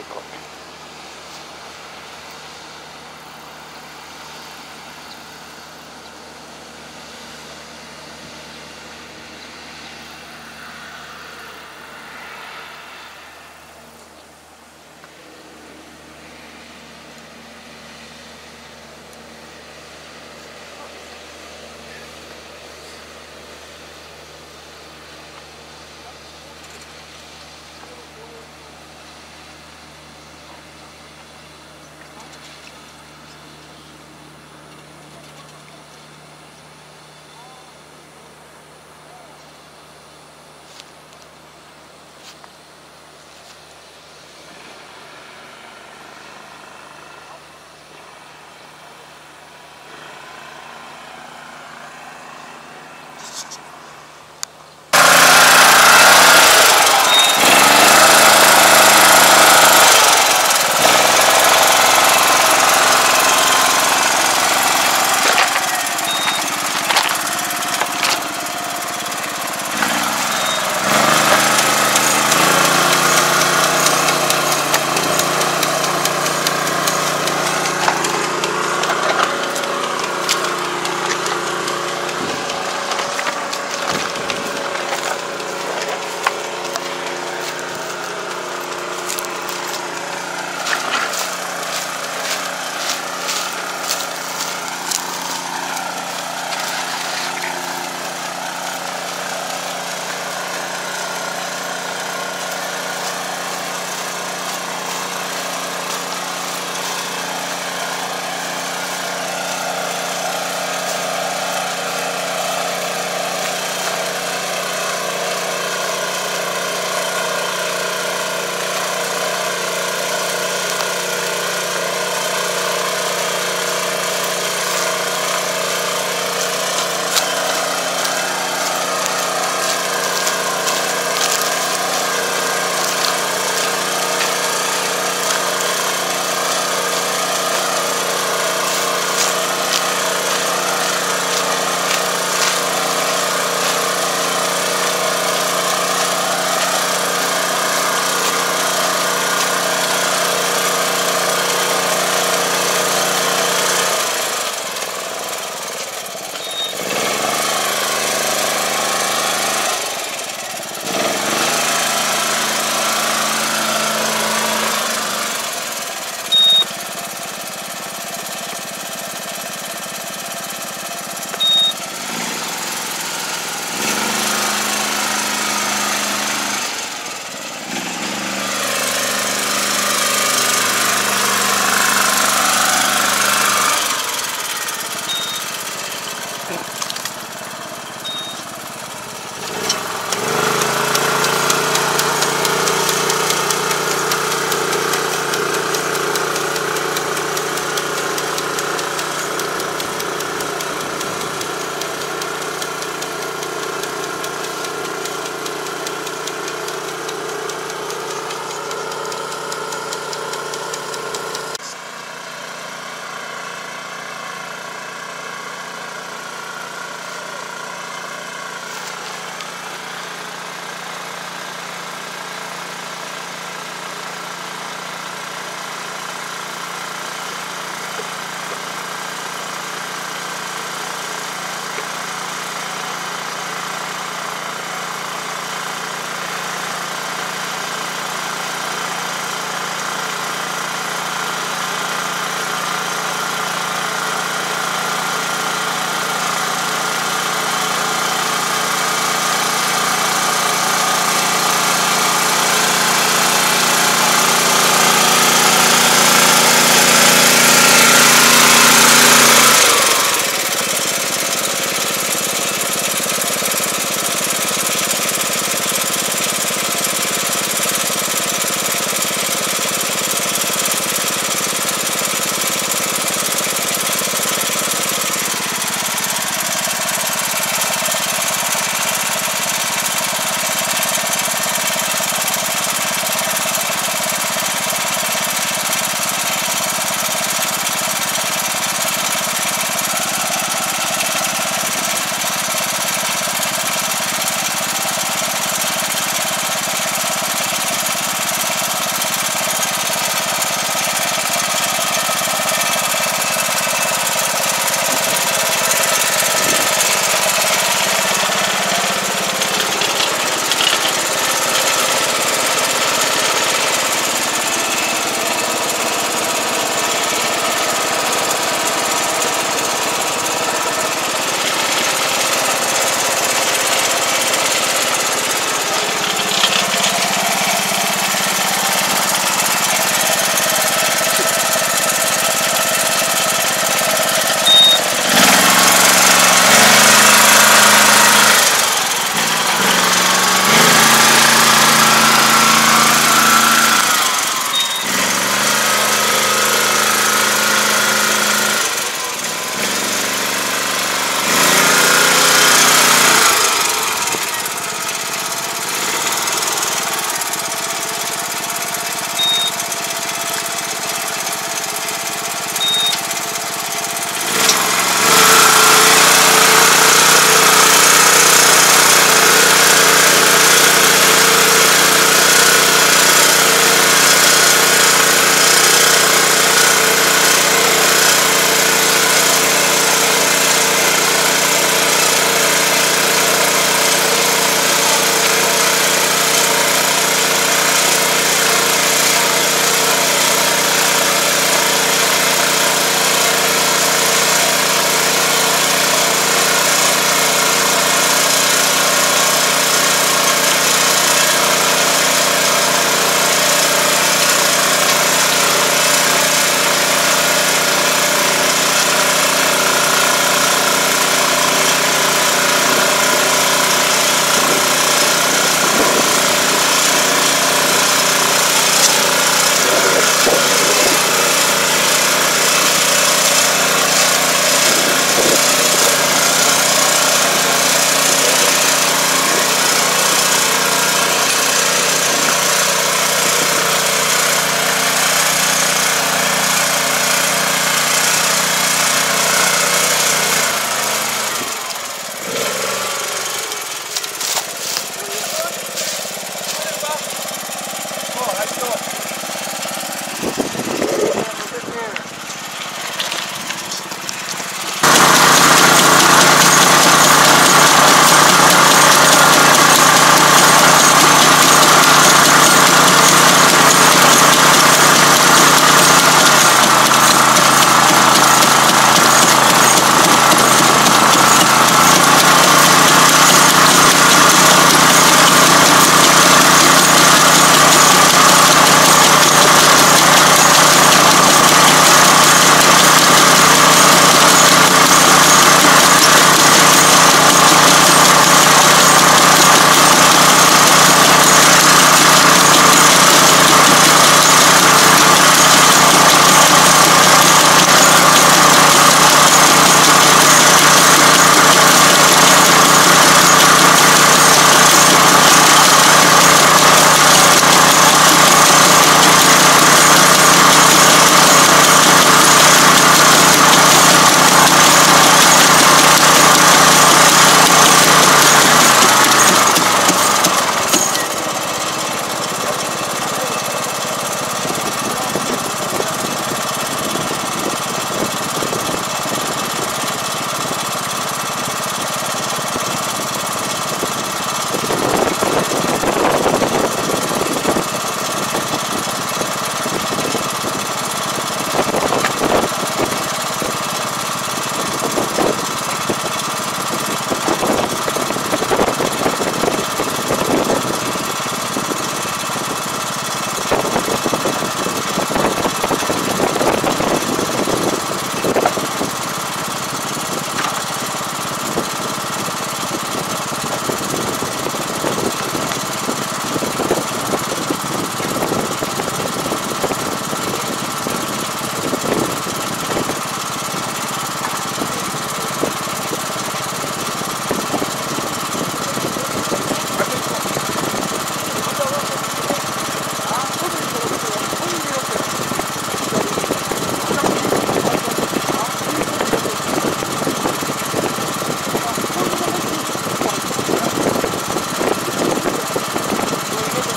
いうか。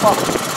fuck.